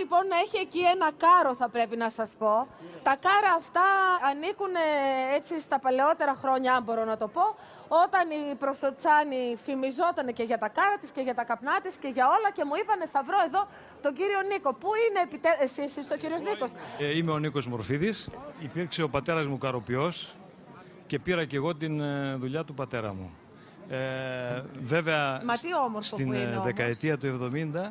λοιπόν έχει εκεί ένα κάρο θα πρέπει να σας πω. Τα κάρα αυτά ανήκουν ε, έτσι στα παλαιότερα χρόνια, αν μπορώ να το πω, όταν η Προσοτσάνη φημιζόταν και για τα κάρα της και για τα καπνά της και για όλα και μου είπανε θα βρω εδώ τον κύριο Νίκο. Πού είναι επιτέ... εσύ, εσείς, το κύριος Νίκος; Ε, είμαι ο Νίκος Μορφίδης. Υπήρξε ο πατέρας μου καροποιός και πήρα και εγώ την ε, δουλειά του πατέρα μου. Ε, βέβαια, Μα τι όμορφο στην που είναι ε, όμως. δεκαετία του 70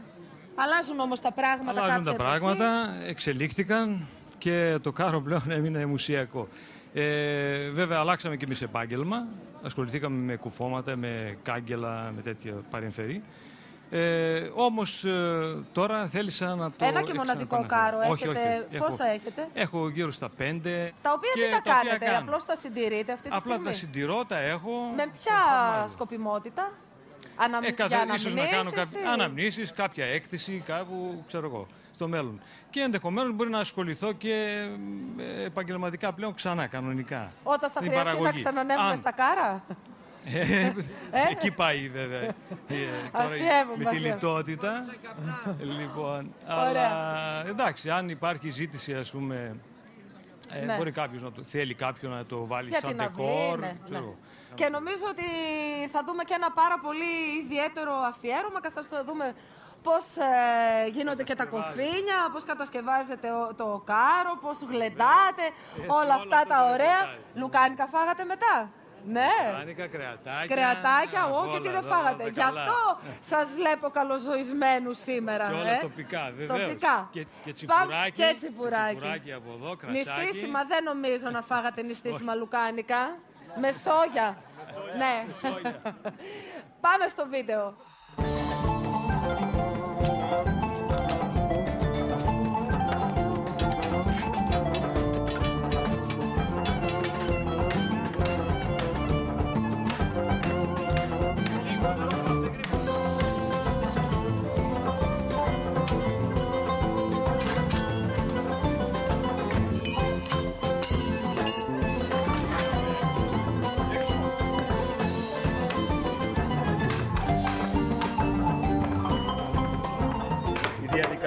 Αλλάζουν όμως τα πράγματα αλλάζουν κάποια τα πράγματα, εξελίχθηκαν και το κάρο πλέον έμεινε μουσιακό. Ε, βέβαια, αλλάξαμε και εμείς επάγγελμα. Ασχοληθήκαμε με κουφώματα, με κάγκελα, με τέτοια παρεμφερή. Ε, όμως ε, τώρα θέλησα να το Ένα και μοναδικό εξαναπαναφέρω. κάρο όχι, έχετε. όχι. Πόσα έχω, έχετε; Έχω γύρω στα πέντε. Τα οποία και τι τα οποία κάνετε, κάνω. απλώς τα συντηρείτε αυτή τη Απλά στιγμή; τα συντηρώ, τα έχω. Με και ποια πάμε. σκοπιμότητα; Αναμ... Ε, για καθ- ίσως να κάνω αναμνήσεις κάποιες ή- αναμνήσεις, κάποια έκθεση, κάπου, ξέρω εγώ, στο μέλλον. Και ενδεχομένως μπορεί να ασχοληθώ και ε, επαγγελματικά πλέον ξανά, κανονικά. Όταν θα Την χρειαστεί να παραγωγή. ξανανεύουμε Αν- στα κάρα; Ε, Εκεί πάει βέβαια. Ε, τώρα Αστείευομαι, με τη αστείευομαι. λιτότητα. λοιπόν, Ωραία. αλλά εντάξει, αν υπάρχει ζήτηση, ας πούμε, ε, Ναι. μπορεί κάποιος να το θέλει κάποιον να το βάλει Για σαν την αυλή, ντεκόρ. ναι, ξέρω ναι. εγώ. Και νομίζω ότι θα δούμε και ένα πάρα πολύ ιδιαίτερο αφιέρωμα, καθώς θα δούμε πώς ε, γίνονται και τα κοφίνια, πώς κατασκευάζεται ο- το κάρο, πώς γλεντάτε, όλα όλα αυτά αυτά τα τα ωραία. λεπτά. Λουκάνικα φάγατε μετά; Ναι. Λουκάνικα, κρεατάκια. Κρεατάκια, απ' ω και τι όλα δεν εδώ, φάγατε. τα Γι' καλά. αυτό σας βλέπω καλοζωισμένους σήμερα. Και όλα ε. τοπικά, βεβαίως. Τοπικά. Και, και Πάμε- τσιπουράκι. Και τσιπουράκι. τσιπουράκι από εδώ, κρασάκι. Νηστίσιμα δεν νομίζω να φάγατε νηστίσιμα λουκάνικα. Με σόγια. ναι. Πάμε στο βίντεο.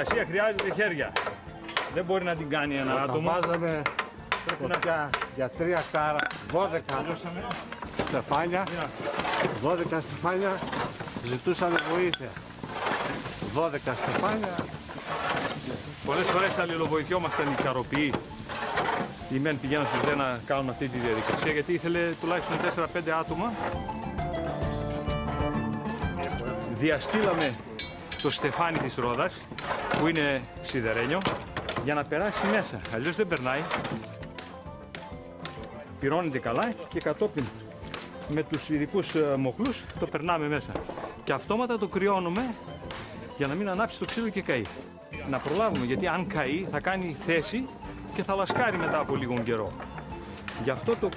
Διαδικασία χρειάζεται χέρια. Δεν μπορεί να την κάνει ένα Τα άτομο. βάζαμε για, για τρία κάρα, 12 στεφάνια, 12 στεφάνια ζητούσαμε βοήθεια. 12 στεφάνια, Πολλές φορές αλληλοβοηθιόμασταν οι καροποιοί. Οι μεν πηγαίνουν στους δε να κάνουν αυτή τη διαδικασία γιατί ήθελε τουλάχιστον 4-5 άτομα. Διαστήλαμε το στεφάνι της ρόδας που είναι σιδερένιο για να περάσει μέσα. Αλλιώς δεν περνάει. Πυρώνεται καλά και κατόπιν με τους ειδικούς μοχλούς το περνάμε μέσα. Και αυτόματα το κρυώνουμε για να μην ανάψει το ξύλο και καεί. Να προλάβουμε, γιατί αν καεί θα κάνει θέση και θα λασκάρει μετά από λίγο καιρό. Γι' αυτό το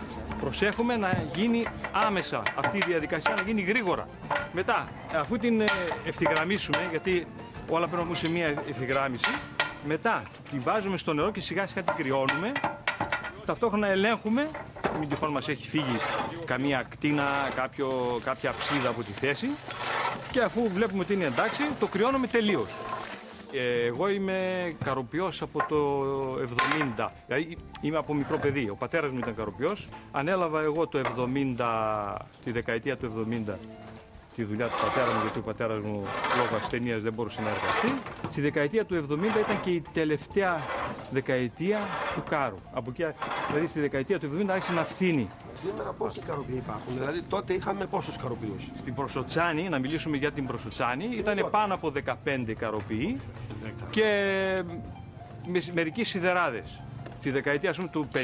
προσέχουμε να γίνει άμεσα αυτή η διαδικασία, να γίνει γρήγορα. Μετά, αφού την ε, ευθυγραμμίσουμε, γιατί όλα πρέπει να μπουν σε μία ευθυγράμμιση, μετά τη βάζουμε στο νερό και σιγά σιγά την κρυώνουμε. Ταυτόχρονα ελέγχουμε, μην τυχόν μας έχει φύγει καμία ακτίνα, κάποιο, κάποια ψίδα από τη θέση και αφού βλέπουμε ότι είναι εντάξει, το κρυώνουμε τελείως. Ε, Εγώ είμαι καροποιός από το 70. Δηλαδή είμαι από μικρό παιδί. Ο πατέρας μου ήταν καροποιός. Ανέλαβα εγώ το 70, τη δεκαετία του 70 τη δουλειά του πατέρα μου, γιατί ο πατέρας μου λόγω ασθενείας δεν μπορούσε να εργαστεί. Στη δεκαετία του 70 ήταν και η τελευταία δεκαετία του κάρου. Από εκεί, δηλαδή στη δεκαετία του 70 άρχισε να φθήνει. Σήμερα πόσοι καροποί υπάρχουν, δηλαδή τότε είχαμε πόσους καροποιούς. Στην Προσοτσάνη, να μιλήσουμε για την Προσοτσάνη, ήταν πάνω από 15 καροποιοί και με- μερικοί σιδεράδες. Τη δεκαετία ας πούμε, του 50,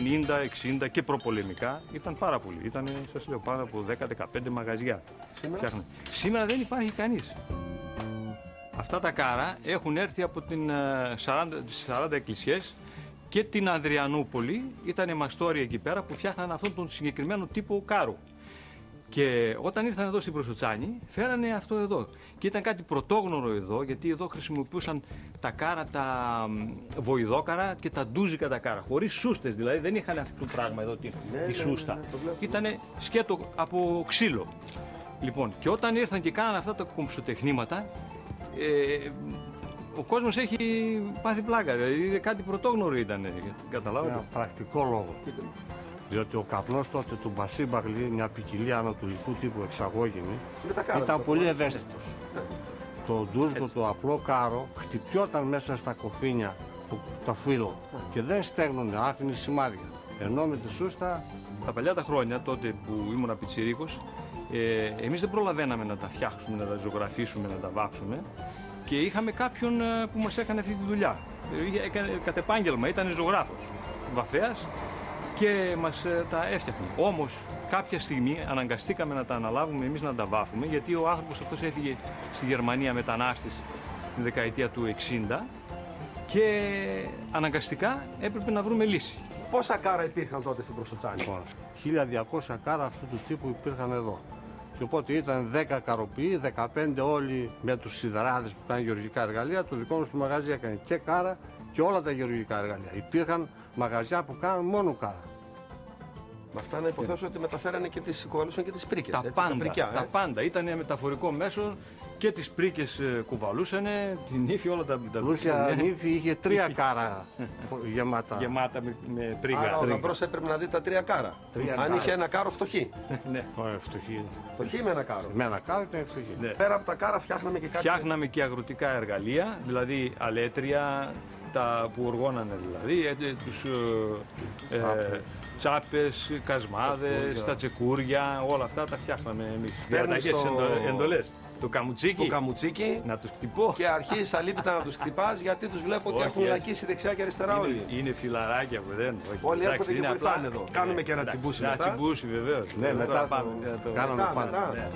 60 και προπολεμικά ήταν πάρα πολλοί. Ήταν, σας λέω, πάνω από 10-15 μαγαζιά. Σήμερα; Σήμερα, Σήμερα δεν υπάρχει κανείς. Αυτά τα κάρα έχουν έρθει από την ε, 40, τις 40 εκκλησίες και την Ανδριανούπολη. Ήταν μαστόρια εκεί πέρα που φτιάχναν αυτόν τον συγκεκριμένο τύπο κάρου. Και όταν ήρθαν εδώ στην Προσοτσάνη, φέρανε αυτό εδώ. Και ήταν κάτι πρωτόγνωρο εδώ, γιατί εδώ χρησιμοποιούσαν τα κάρα, τα μ, βοηδόκαρα και τα ντούζικα τα κάρα. Χωρίς σούστες δηλαδή, δεν είχαν αυτό το πράγμα εδώ τη, τη σούστα. Ήταν σκέτο από ξύλο. Λοιπόν, και όταν ήρθαν και κάνανε αυτά τα κομψοτεχνήματα, ε, ο κόσμος έχει πάθει πλάκα. Δηλαδή κάτι πρωτόγνωρο ήταν. Καταλάβατε. Ένα πρακτικό λόγο. Διότι ο καπνός τότε του Μπασίμπαγλη, μια ποικιλία ανατολικού τύπου εξαγώγενη, Με τα κάρα. ήταν πολύ ευαίσθητος. Το ντούσκο, το απλό κάρο, χτυπιόταν μέσα στα κοφίνια του τα φύλλο και δεν στέγνωνε, άφηνε σημάδια. Ενώ με τη σούστα Τα παλιά τα χρόνια, τότε που ήμουν πιτσιρίκος, ε, εμείς δεν προλαβαίναμε να τα φτιάξουμε, να τα ζωγραφίσουμε, να τα βάψουμε και είχαμε κάποιον ε, που μας έκανε αυτή τη δουλειά. Ε, είχε- έκανε, κατ' επάγγελμα ήταν ζωγράφος, βαφέας και μας ε, τα έφτιαχνε. Όμως κάποια στιγμή αναγκαστήκαμε να τα αναλάβουμε εμείς να τα βάφουμε γιατί ο άνθρωπος αυτός έφυγε στη Γερμανία μετανάστης τη δεκαετία του 60 και αναγκαστικά έπρεπε να βρούμε λύση. Πόσα κάρα υπήρχαν τότε στην Προσοτσάνη. Λοιπόν, 1200 κάρα αυτού του τύπου υπήρχαν εδώ. Και οπότε ήταν 10 καροποιοί, 15 όλοι με τους σιδεράδες που ήταν γεωργικά εργαλεία. Το δικό μας το μαγαζί έκανε και κάρα και όλα τα γεωργικά εργαλεία. Υπήρχαν μαγαζιά που κάναν μόνο κάρα. Με αυτά να υποθέσω ότι μεταφέρανε και τις κουβαλούσαν και τις πρίκες. Τα έτσι, πάντα, τα πρικιά, τα ε. πάντα. Ήταν μεταφορικό μέσο και τις πρίκες ε, κουβαλούσανε, την ύφη, όλα τα, τα Λούσια ναι, νύφη είχε τρία κάρα γεμάτα. γεμάτα με, με πρίγα. Άρα ο Τρίγα. Λαμπρός έπρεπε να δει τα τρία κάρα. Τρία Αν κάρα. είχε ένα κάρο φτωχή. ναι. Ω, φτωχή. Φτωχή με ένα κάρο. Με ένα κάρο ήταν φτωχή. Ναι. Πέρα από τα κάρα φτιάχναμε και κάτι. Φτιάχναμε και αγροτικά εργαλεία, δηλαδή αλέτρια, τα που οργώνανε δηλαδή, ε, ε, τους ε, ε, Τσάπες. τσάπες, κασμάδες, Τσεκούρια. τα τσεκούρια, όλα αυτά τα φτιάχναμε εμείς. Παίρνεις Διαταγές το- εντο- εντολές. Το καμουτσίκι, Το καμουτσίκι να τους χτυπώ. και αρχίζεις αλίπητα να τους χτυπάς γιατί τους βλέπω ότι Όχι, έχουν έτσι. λακίσει δεξιά και αριστερά όλοι. Είναι, είναι φιλαράκια που δεν. Όχι. Όλοι Εντάξει, έρχονται και είναι βοηθάνε απλά- εδώ. Κάνουμε και ένα εντάξει, τσιμπούσι Ένα μετά. τσιμπούσι βεβαίως. Ναι, μετά το κάναμε Μετά, πάνω. μετά. Ναι.